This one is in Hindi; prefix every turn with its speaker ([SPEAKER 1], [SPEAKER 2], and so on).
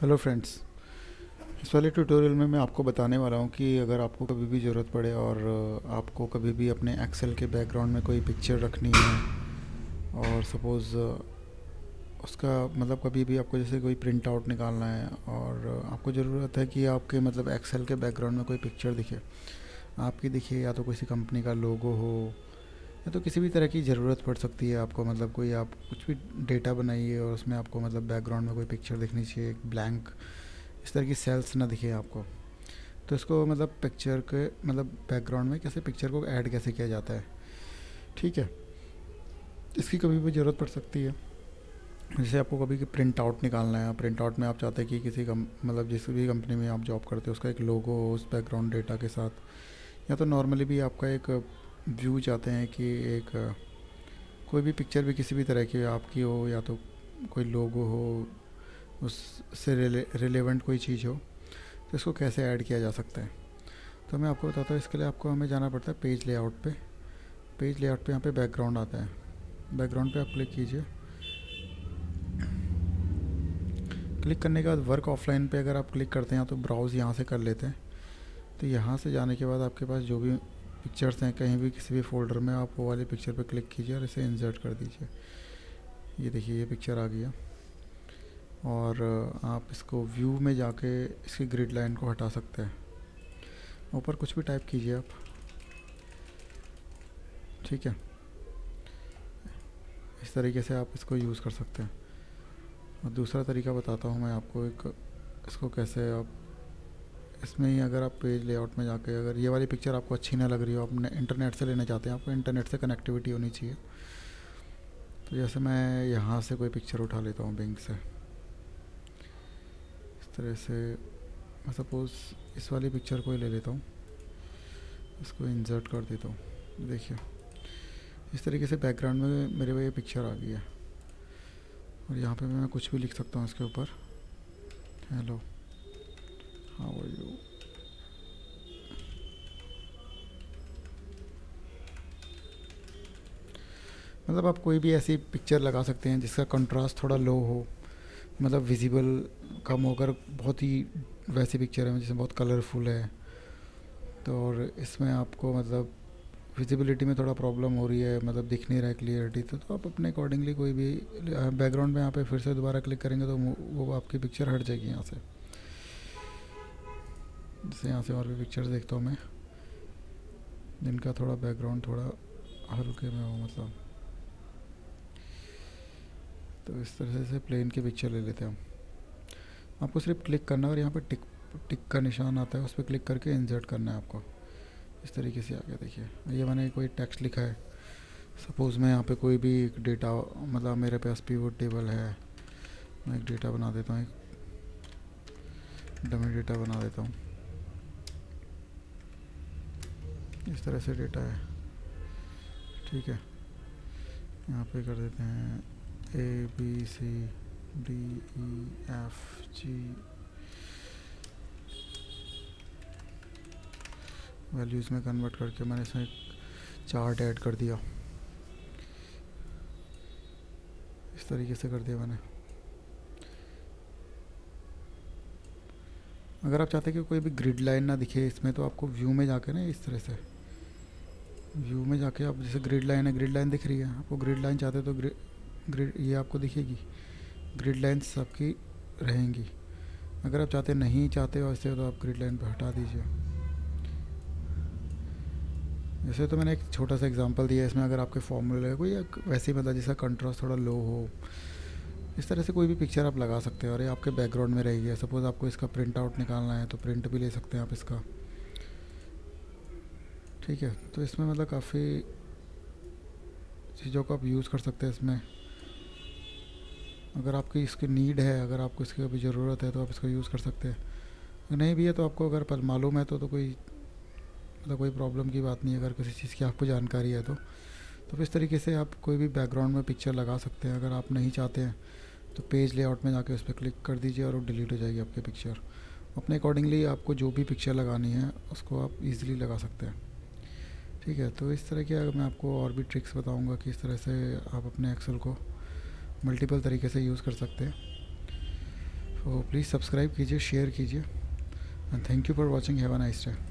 [SPEAKER 1] हेलो फ्रेंड्स इस वाले ट्यूटोरियल में मैं आपको बताने वाला हूँ कि अगर आपको कभी भी ज़रूरत पड़े और आपको कभी भी अपने एक्सेल के बैकग्राउंड में कोई पिक्चर रखनी है और सपोज़ उसका मतलब कभी भी आपको जैसे कोई प्रिंट आउट निकालना है और आपको ज़रूरत है कि आपके मतलब एक्सेल के बैकग्राउंड में कोई पिक्चर दिखे। आपकी दिखे या तो किसी कंपनी का लोगो हो या तो किसी भी तरह की ज़रूरत पड़ सकती है आपको। मतलब कोई आप कुछ भी डेटा बनाइए और उसमें आपको मतलब बैकग्राउंड में कोई पिक्चर दिखनी चाहिए, एक ब्लैंक इस तरह की सेल्स ना दिखे आपको। तो इसको मतलब पिक्चर के मतलब बैकग्राउंड में कैसे पिक्चर को ऐड कैसे किया जाता है? ठीक है। इसकी कभी भी ज़रूरत पड़ सकती है। जैसे आपको कभी प्रिंट आउट निकालना है प्रिंट आउट में आप चाहते हैं कि किसी कम मतलब जिस भी कंपनी में आप जॉब करते हो, उसका एक लोगो उस बैकग्राउंड डेटा के साथ। या तो नॉर्मली भी आपका एक व्यू चाहते हैं कि एक, कोई भी पिक्चर भी किसी भी तरह की आपकी हो, या तो कोई लोगो हो, उससे रिले रिलेवेंट कोई चीज़ हो तो इसको कैसे ऐड किया जा सकता है? तो मैं आपको बताता हूँ, इसके लिए आपको हमें जाना पड़ता है पेज लेआउट पे। पेज लेआउट पे यहाँ पे बैकग्राउंड आता है। बैकग्राउंड पे आप क्लिक कीजिए। क्लिक करने के बाद वर्क ऑफलाइन पे अगर आप क्लिक करते हैं तो ब्राउज़ यहाँ से कर लेते हैं। तो यहाँ से जाने के बाद आपके पास जो भी पिक्चर्स हैं, कहीं भी किसी भी फोल्डर में आप वो वाली पिक्चर पर क्लिक कीजिए और इसे इंसर्ट कर दीजिए। ये देखिए, ये पिक्चर आ गया। और आप इसको व्यू में जाके इसकी ग्रिड लाइन को हटा सकते हैं। ऊपर कुछ भी टाइप कीजिए आप। ठीक है? इस तरीके से आप इसको यूज़ कर सकते हैं। और दूसरा तरीका बताता हूँ मैं आपको एक, इसको कैसे आप इसमें ही अगर आप पेज लेआउट में जाके, अगर ये वाली पिक्चर आपको अच्छी ना लग रही हो आप इंटरनेट से लेना चाहते हैं, आपको इंटरनेट से कनेक्टिविटी होनी चाहिए। तो जैसे मैं यहाँ से कोई पिक्चर उठा लेता हूँ बैंक से। इस तरह से मैं सपोज़ इस वाली पिक्चर को ही ले लेता हूँ। इसको इंसर्ट कर देता हूँ। देखिए, इस तरीके से बैकग्राउंड में मेरे वो ये पिक्चर आ गई है। और यहाँ पे मैं कुछ भी लिख सकता हूँ इसके ऊपर। Hello how are you? मतलब आप कोई भी ऐसी पिक्चर लगा सकते हैं जिसका कंट्रास्ट थोड़ा लो हो। मतलब विजिबल कम होकर बहुत ही वैसी पिक्चर है जिसमें बहुत कलरफुल है तो और इसमें आपको मतलब विजिबिलिटी में थोड़ा प्रॉब्लम हो रही है मतलब दिख नहीं रहा है क्लियरिटी तो, तो आप अपने अकॉर्डिंगली कोई भी बैकग्राउंड में यहाँ पे फिर से दोबारा क्लिक करेंगे तो वो आपकी पिक्चर हट जाएगी यहाँ से। जैसे यहाँ से और भी पिक्चर्स देखता हूँ मैं। जिनका थोड़ा बैकग्राउंड थोड़ा हल्के में हो मतलब। तो इस तरह से प्लेन की पिक्चर ले लेते हैं हम। आपको सिर्फ़ क्लिक करना है और यहाँ पे टिक टिक का निशान आता है, उस पर क्लिक करके इंसर्ट करना है आपको। इस तरीके से आ गया देखिए। ये मैंने कोई टेक्स्ट लिखा है। सपोज़ मैं यहाँ पे कोई भी एक डेटा मतलब मेरे पास पीवोट टेबल है। मैं एक डेटा बना देता हूँ, एक डमी डेटा बना देता हूँ। इस तरह से डेटा है। ठीक है। यहाँ पे कर देते हैं A B C D E F G values में कन्वर्ट करके मैंने इसमें एक चार्ट ऐड कर दिया। इस तरीके से कर दिया मैंने। अगर आप चाहते हैं कि कोई भी ग्रिड लाइन ना दिखे इसमें तो आपको व्यू में जाके ना इस तरह से व्यू में जाके आप जैसे ग्रिड लाइन है ग्रिड लाइन दिख रही है, आपको ग्रिड लाइन चाहते तो ग्रिड ये आपको दिखेगी। ग्रिड लाइन सबकी रहेंगी। अगर आप चाहते नहीं चाहते ऐसे तो आप ग्रिड लाइन पर हटा दीजिए। जैसे तो मैंने एक छोटा सा एग्जांपल दिया इसमें अगर आपके फॉर्मूले कोई वैसे ही मतलब जिसका कंट्रास्ट थोड़ा लो हो, इस तरह से कोई भी पिक्चर आप लगा सकते हैं और ये आपके बैकग्राउंड में रहेगी सपोज़ आपको इसका प्रिंट आउट निकालना है तो प्रिंट भी ले सकते हैं आप इसका। ठीक है तो इसमें मतलब काफ़ी चीज़ों को आप यूज़ कर सकते हैं इसमें। अगर आपकी इसकी नीड है, अगर आपको इसकी अभी ज़रूरत है तो आप इसको यूज़ कर सकते हैं। नहीं भी है तो आपको अगर पर मालूम है तो तो कोई मतलब कोई प्रॉब्लम की बात नहीं है, अगर किसी चीज़ की आपको जानकारी है तो। तो इस तरीके से आप कोई भी बैकग्राउंड में पिक्चर लगा सकते हैं। अगर आप नहीं चाहते हैं तो पेज लेआउट में जाके उस पर क्लिक कर दीजिए और डिलीट हो जाएगी आपकी पिक्चर अपने अकॉर्डिंगली आपको जो भी पिक्चर लगानी है, उसको आप इजीली लगा सकते हैं। ठीक है तो इस तरह की मैं आपको और भी ट्रिक्स बताऊँगा कि इस तरह से आप अपने एक्सेल को मल्टीपल तरीके से यूज़ कर सकते हैं। तो प्लीज़ सब्सक्राइब कीजिए शेयर कीजिए। And thank you for watching have a nice day